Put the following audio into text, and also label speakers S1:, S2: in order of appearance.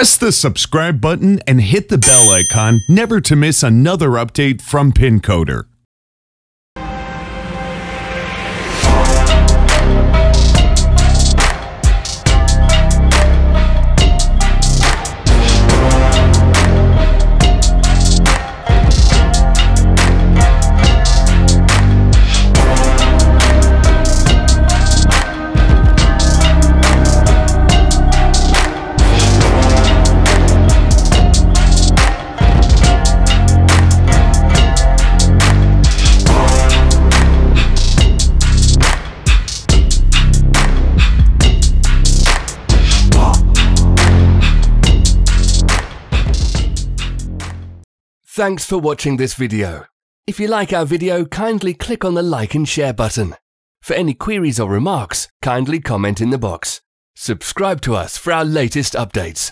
S1: Press the subscribe button and hit the bell icon never to miss another update from Pincoder.
S2: Thanks for watching this video. If you like our video, kindly click on the like and share button. For any queries or remarks, kindly comment in the box. Subscribe to us for our latest updates.